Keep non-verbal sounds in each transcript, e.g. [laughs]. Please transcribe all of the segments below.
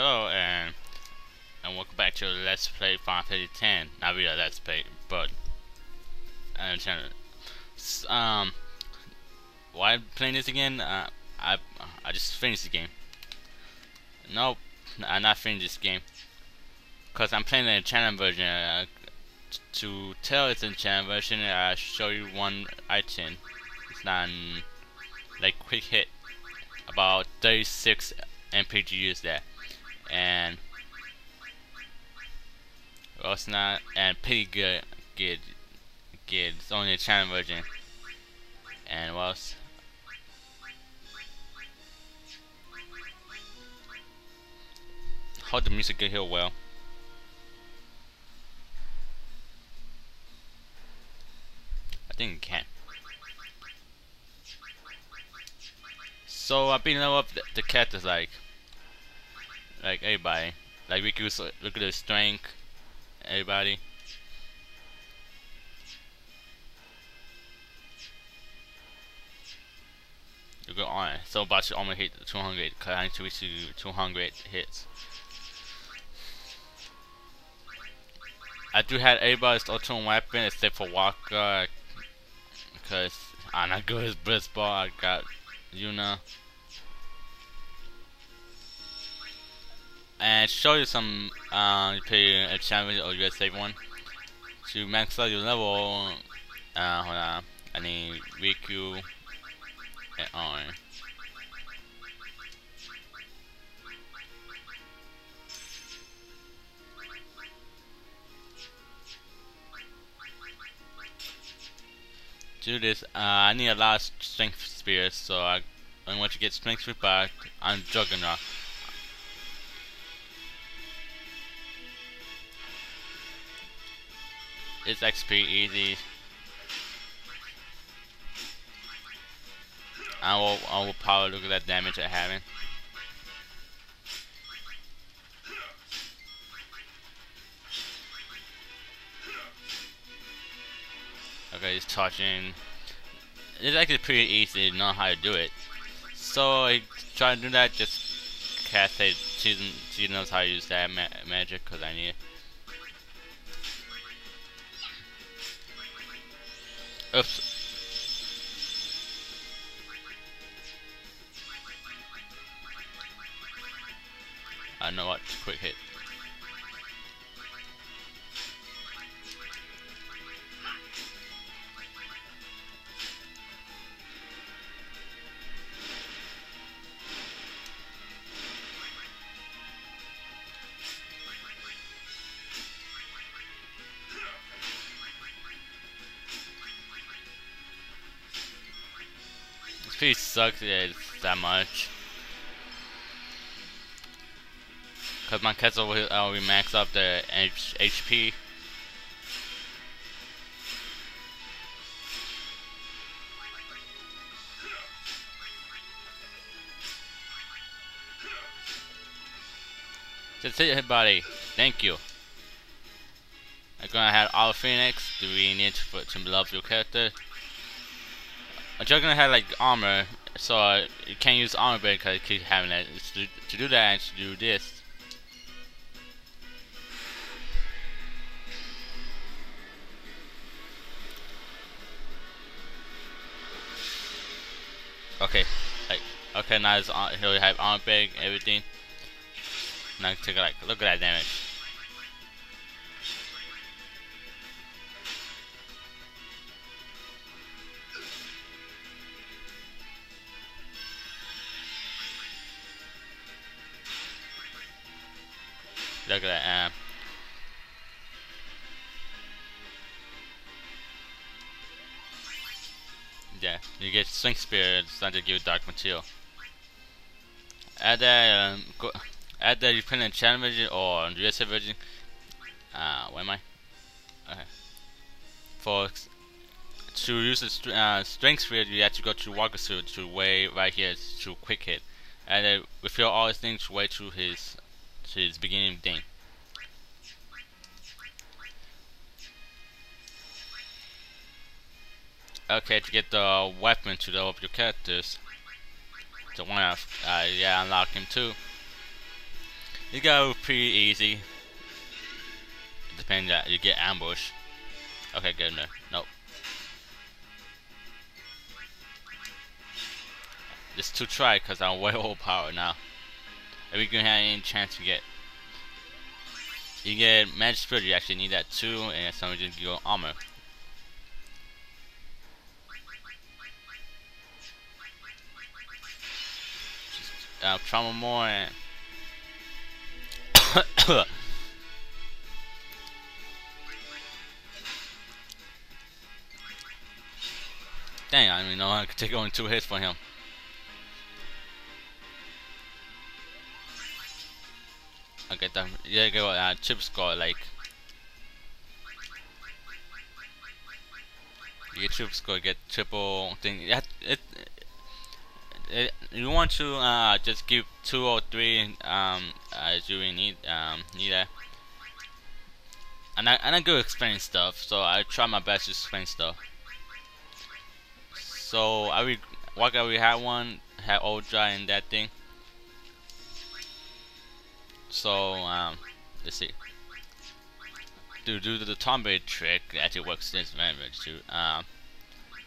Hello and and welcome back to Let's Play Final Fantasy X. Not really Let's Play, but uh, channel. Um, why playing this again? Uh, I I just finished the game. Nope, I'm not finished this game. Cause I'm playing the channel version. Uh, to tell it's a channel version, I show you one item. It's not like quick hit. About 36 MPG MPGs there and well, it's not and pretty good good good it's only a channel version. And what else hope the music get here well. I think it can. So I've been up the, the cat is like like everybody. Like we could look at the strength, everybody. You go on. So about to almost hit 200 because I need to reach 200 hits. I do have everybody's ultimate weapon except for Wakka because I'm not good at Blitzball. I got Yuna. And show you some uh, you play a challenge or USA one to max out your level. Uh, hold on, I need Rikku and on. do this, uh, I need a lot of strength spears, so I, I want to get strength back on Juggernaut. It's XP easy. I will I will probably look at that damage I haven't. Okay, he's touching. It's actually pretty easy to know how to do it. So I try to do that. Just cast it. She, she knows how to use that ma magic because I need it. Oops. I know what, quick hit. Sucks that that much. Cause my cat's will already maxed up the H HP. Just hit hit body. Thank you. I'm gonna have all Phoenix. Do we need to, to love your character? A Juggernaut had like armor, so uh, you can't use armor because you keep having it. To, to do that, and to do this. Okay, like okay, now it's on, he'll have armor big, everything. Now take a like look at that damage. Look at that. Um, yeah, you get Swing Spirit, it's not to give Dark Material. Add that, um, go, add that you put in channel version or USA version. Uh, where am I? Okay. For to use the uh, strength sphere, you have to go to Walker Suit to way right here to quick hit, and then refill all his things way to his its beginning of thing. Okay, to get the weapon to level up your characters. So one of uh, yeah, unlock him too. You go pretty easy. Depending that you get ambush. Okay, good. No, nope. Just to try, cause I'm way [laughs] overpowered now. If you can have any chance to get, you get magic spirit. You actually need that too, and some just your armor. Just uh, trauma more and. [coughs] [coughs] Dang, I didn't even know I could take only two hits for him. Okay, yeah, go uh, chip score like. You get triple score, get triple thing. It, it, it, you want to uh, just give two or three um, as you need um, need that. And I and I go explain stuff, so I try my best to explain stuff. So I will, what we had one had old dry and that thing. So um, let's see. To do the tomboy trick, it actually works in damage too. Um,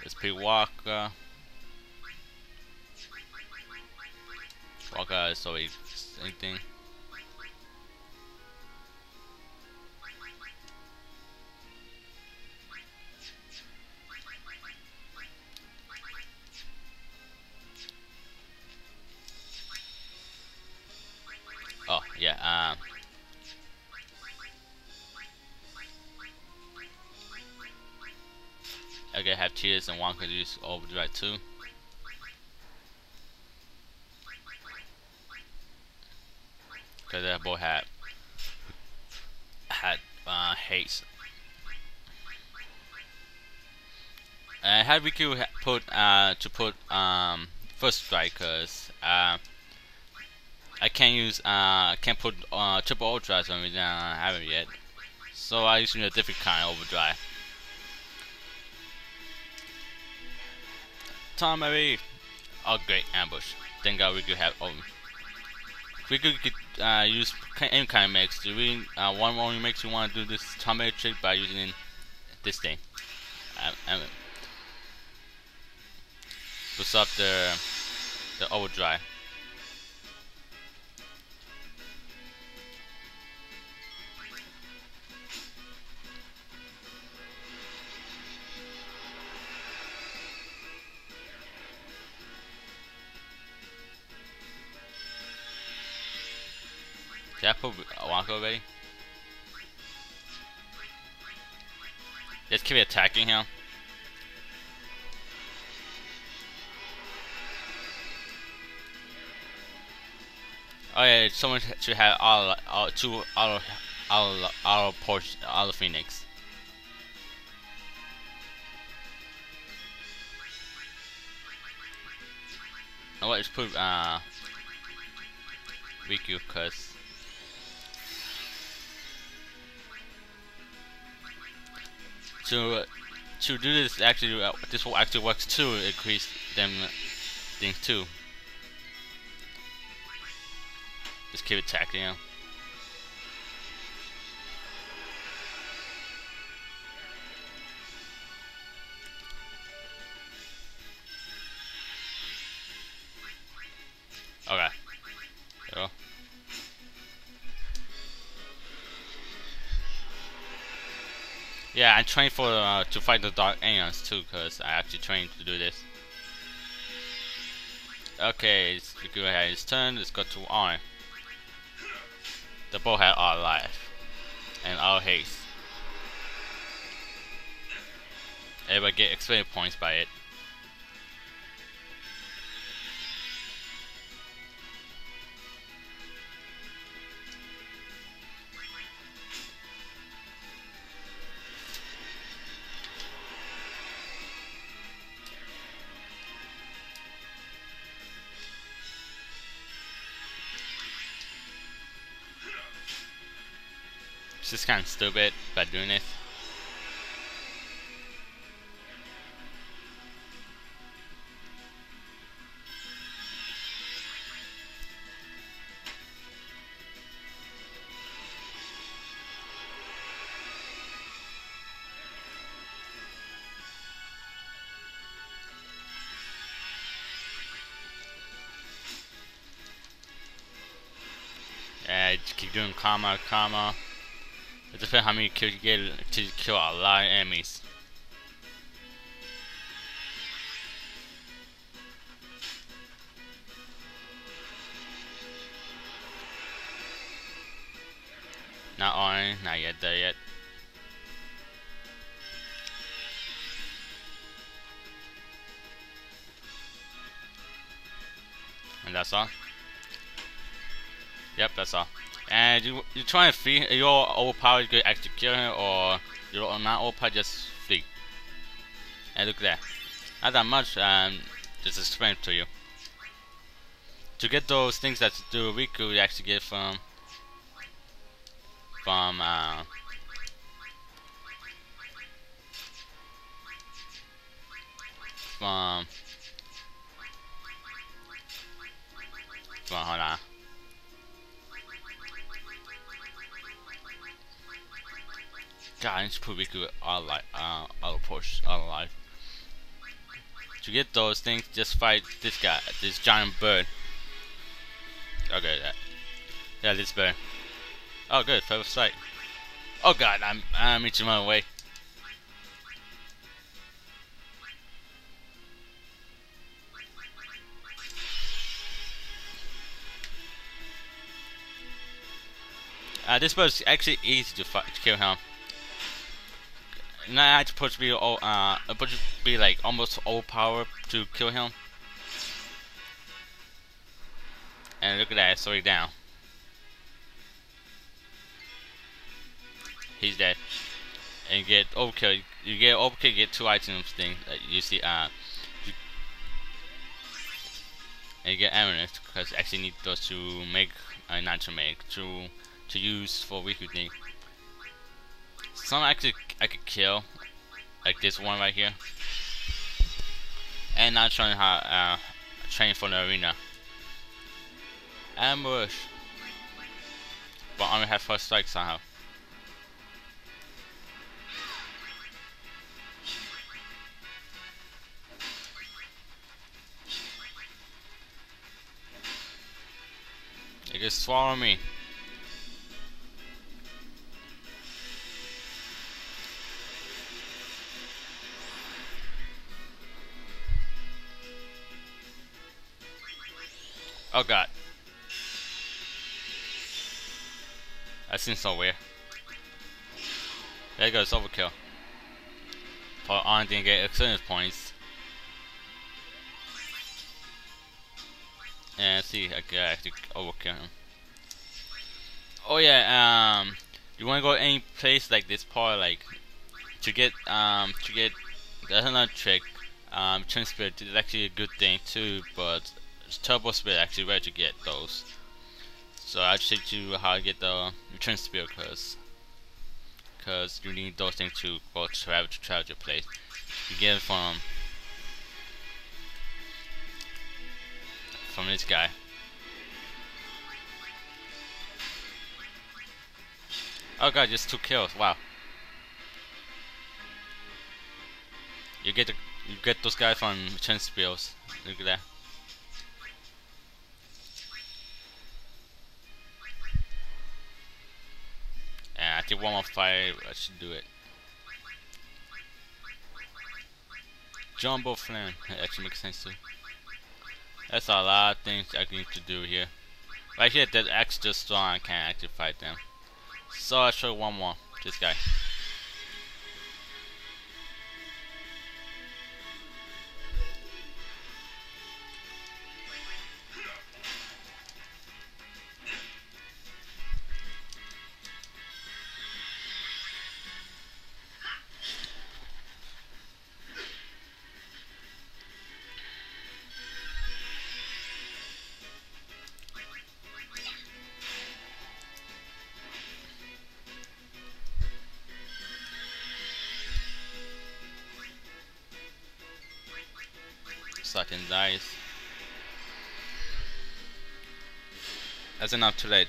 let's pick Wakka. Wakka is always anything. Have and one could use overdrive too. Cause that boy had had uh, haste. Uh, had we could put uh to put um first strikers uh I can't use uh can't put uh triple overdrive on me I haven't yet. So I use a different kind of overdrive. Tom Mary. Oh great, ambush. Thank god we could have oh we could uh, use any kind of mix. Do we uh, one more mix you want to do this Tom Mary trick by using this thing. Um, um, up the the overdrive. Did I put Wonka already? Just keep attacking him. Oh yeah, someone should have all, all two all all all portion all the phoenix. Oh, let's put uh Rikku cause to to do this actually uh, this will actually works to increase them things too. Just keep attacking him. Okay. Yeah, I trained for uh, to fight the Dark Aeons too, cause I actually trained to do this. Okay, let's go ahead. It's turn. Let's go to R. The bow had all life and all haste. Everybody get experience points by it. just kind of stupid by doing this. Yeah, keep doing comma, comma. It depends how many kills you get to kill a lot of enemies. Not on, not yet there yet. And that's all. Yep, that's all. And you you try and flee. You're overpowered, you actually kill him, or you're not overpowered, just flee. And look there. Not that much, um, just explain to you. To get those things that do Rikku, you actually get from from uh, from from hold on. I to put Rikku all life, uh, all push, all life. To get those things, just fight this guy, this giant bird. Okay, that. Yeah, this bird. Oh, good, first sight. Oh God, I'm I'm reaching my way. Uh, this bird's actually easy to, fight, to kill him. Not supposed to be oh, uh, supposed to be like almost all power to kill him. And look at that, it's already down. he's dead. And you get overkill. You get overkill. You get two items thing. that you see. Uh, you, and you get amulet because actually need those to make. Uh, not to make to to use for weekly thing. Some actually I could kill, like this one right here. And not showing how uh, train for the arena. Ambush. But I only have first strike somehow. just swallow me. Oh god. That seems so. There goes overkill. For on didn't get experience points. And see, I can actually overkill him. Oh yeah, um, you want to go any place like this part, like to get um to get that's another trick. Um, Spirit is actually a good thing too, but Turbo Spirit actually where to get those. So I'll teach you how to get the Twin Spirit, cause cause you need those things to go to travel to travel your place. You get it from from this guy. Oh god, just two kills. Wow. You get the, you get those guys from chance spills. Look at that. I think one more fight. I should do it. Jumbo Flame. That actually makes sense too. That's a lot of things I need to do here. Right here, that extra strong, I can't actually fight them. So I'll show one more. This guy. Dice. That's enough too late.